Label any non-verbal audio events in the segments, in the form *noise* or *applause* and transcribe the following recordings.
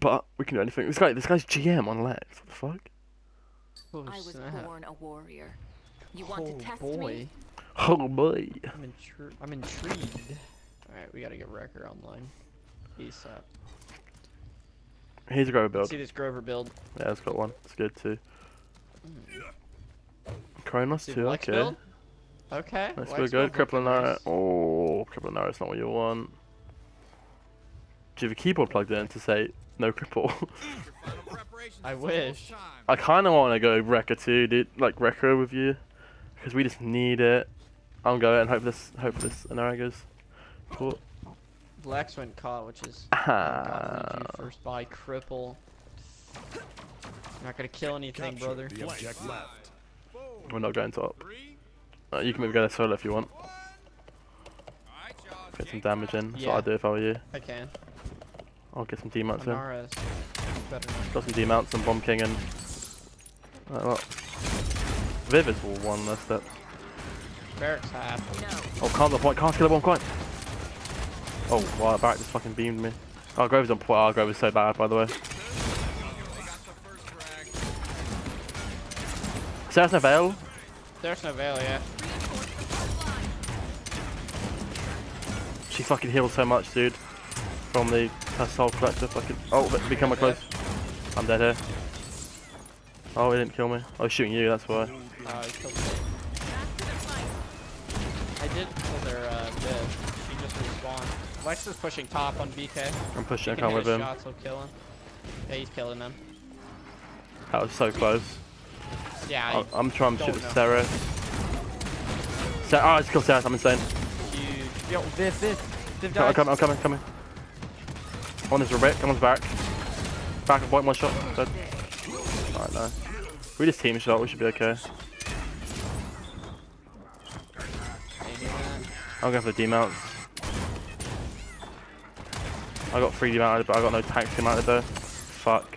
But we can do anything. This guy, this guy's GM on Lex. What the fuck? Oh, I was snap. born a warrior. You want oh to test boy. me? Oh boy. I'm, intri- I'm intrigued. Alright, we gotta get Wrecker online. ASAP. Here's a Grover build. See this Grover build. Yeah, it's got one. It's good too. Hmm. Kronos See too. Lex Okay. build? Okay. That's Lex good. Good. build Crippling looking arrow. Oh, crippling arrow. It's not what you want. Do you have a keyboard plugged in to say no cripple? *laughs* I wish. I kind of want to go Wrecker too, dude. Like Wrecker with you, because we just need it. I'm going and hope this, hope this Inara goes. Cool. Lex went caught, which is *laughs* Ah. you first by cripple. Not gonna kill anything, brother. The object left. We're not going top. Uh, you can maybe go there solo if you want. Get some damage in. That's what Yeah. I'd do if I were you. I can. I'll get some demounts in. Got some demounts and Bomb King and. Like that. Viv is all one less step. Barik's half. No. Oh, can't the point. Can't kill a bomb quite. Oh, wow, Barik just fucking beamed me. Our Oh, Grove's on point. Oh, Grove is so bad, by the way. Sarah's no veil. There's no veil, yeah. She fucking heals so much, dude. From the her soul collector fucking. Oh, but become a close. I'm dead here. Oh, he didn't kill me. I was shooting you, that's why. He killed me. I did kill their uh, Viv. She just respawned. Lex is pushing top on BK. I'm He pushing, I can can't with him. shots, he'll kill him. Yeah, he's killing them. That was so close. Yeah, I, I'm trying to shoot don't the know. Sarah. Sarah, oh, I just killed Sarah, I'm insane. huge. Yo, Viv, Viv. Viv I'm coming, I'm coming, coming. One is Rebecca, one's back. Back of point, one shot. Dead. Alright, nice. We just team shot, we should be okay. I'm going for the demounts. I got three demounted, but I got no tanks demounted though. Fuck.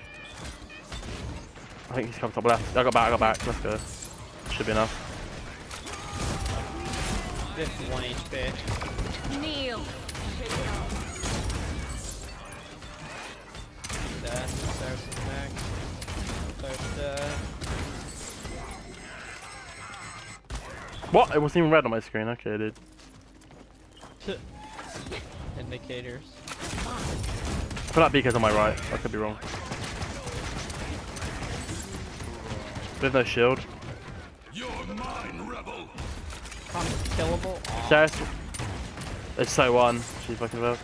I think he's come top left. I got back, I got back. Let's go. Should be enough. Viv 1 HP. Kneel. Dead. There's the next. There's dead. What? It wasn't even red on my screen. Okay, dude. *laughs* Indicators. I feel like BK's on my right. I could be wrong. There's no shield. You're mine, rebel. Unkillable. Aw. Sarah's... It's so one. She fucking well.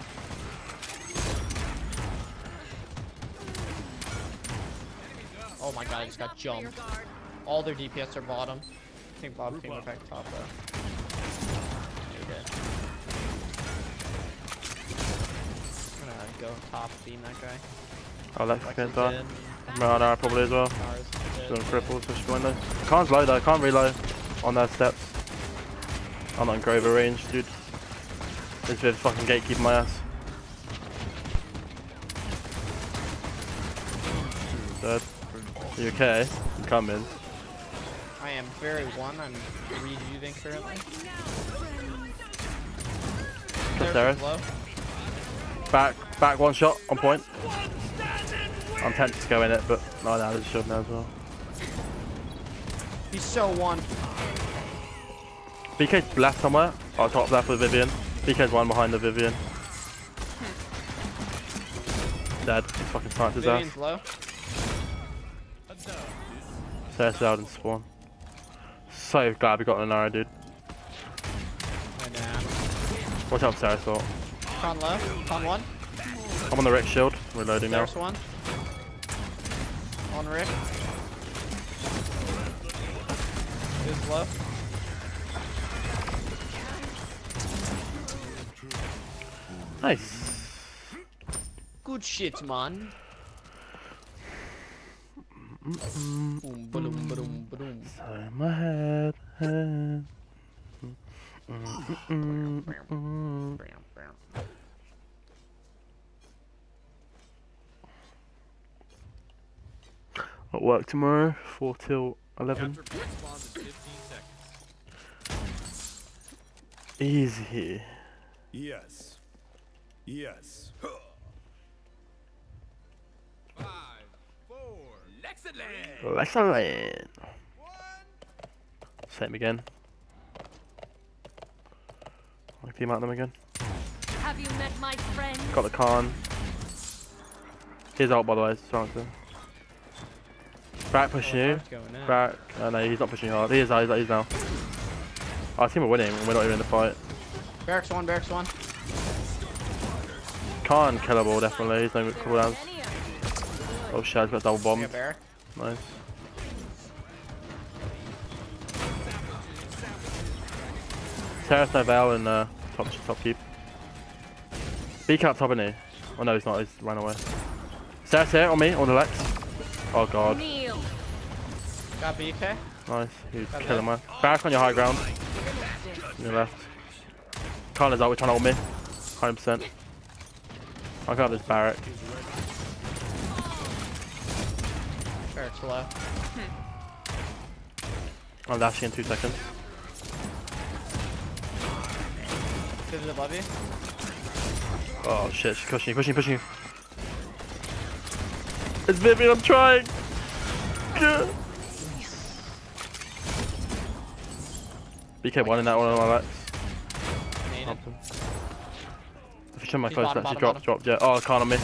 Oh my god, I just got jumped. All their DPS are bottom. I think Bomb King went back top though. You're. I'm gonna go top beam that guy. Oh, Lex Lex can't is die. dead. Mariana probably as well. Nars is Still dead. crippled, so she's going though. Can't low though, can't reload on their steps. I'm not in Grover range, dude. This Viv fucking gatekeeping my ass. Dead. You okay? I'm coming. I am very one. I'm rejuvenating currently. Just There's. Back, back one shot, on point. I'm tempted to go in it, but no, no, there's a shield now as well. He's so one. BK's left somewhere. Oh, top left with Vivian. BK's one behind the Vivian. Hmm. Dead. Fucking sniped his ass. Low. Out and spawn. So glad we got an arrow, dude. Watch out, Sarah's thought. Con low. Con one. I'm on the Rick shield. Reloading now. There's one. On Rick. Is low. Nice. Good shit, man. My head, head. At work tomorrow, 4 till 11. Counter point spawns in 15 seconds. Easy. Yes. Yes. Excellent. Excellent. Same again. I'll team out them again. Have you met my friend? Got the Khan. He's out by the way, sorry. Back pushing you. What's going in? Back. Oh no, he's not pushing you hard. He is out, he's out, he's now. Our team are winning and we're not even in the fight. Barik's one, Barik's one. Khan killable definitely, he's no cooldowns. Many of Oh shit, he's got double Yeah, bombed. barrack. Nice. Terrace Novell and uh, top top keep. B cap top in here. Oh no, he's not. He's ran away. Sarah's here on me on the left. Oh god, Kneel. Got BK. nice. He's Got killing that. man. Back on your high ground. On your left. Khan is out. We're trying to hold me. 100. percent I got this barrack. Barik's low. Hmm. I'm dashing in two seconds. Is above you. Oh shit, she's pushing you, pushing you, pushing you. It's Vivian, I'm trying! Yeah. BK1 in that one on my it. If you show my He's close, actually dropped, dropped, yeah. Oh, I can't on me.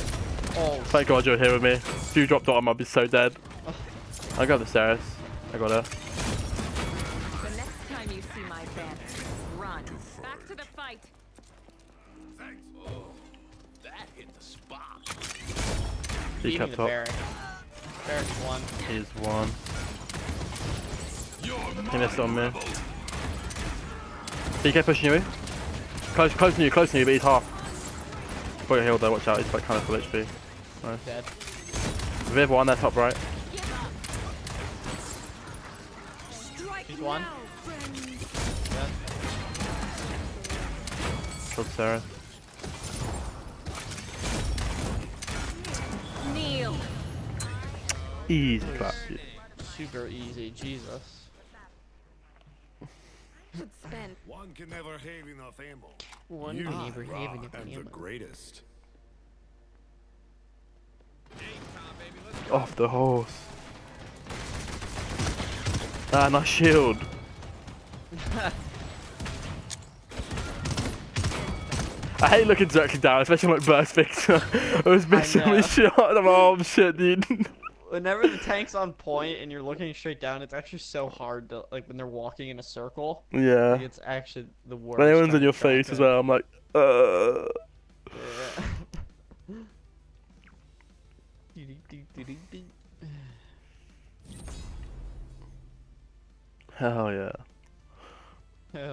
Oh, Thank god you're here with me. If you dropped bottom, I'd be so dead. I got the stairs. I got her. The next time you see my banner, run. Back to the fight. Thanks. Oh, that hit the spot. He beating kept the up. barrack. Barik's one. He's one. He missed on me. rebel. BK pushing you. Close, close to you, close to you, but he's half. Put your healed though, watch out, he's like kind of full HP. Dead. Viv one, there top right. One. now, friend. Dead. Killed Sarah. Kneel. Easy clap. Super easy. Jesus. One can never have enough ammo. One You neighbor, Ra, neighbor, am neighbor, the greatest. Off the horse. Ah, nice shield. I hate looking directly down, especially on like burst picture. I was missing my shot. I'm like, oh shit, dude. Whenever the tank's on point and you're looking straight down, it's actually so hard to like when they're walking in a circle. yeah. Like, it's actually the worst. When anyone's in your face as well, I'm like, uh. Yeah. *laughs* Hell yeah. Hell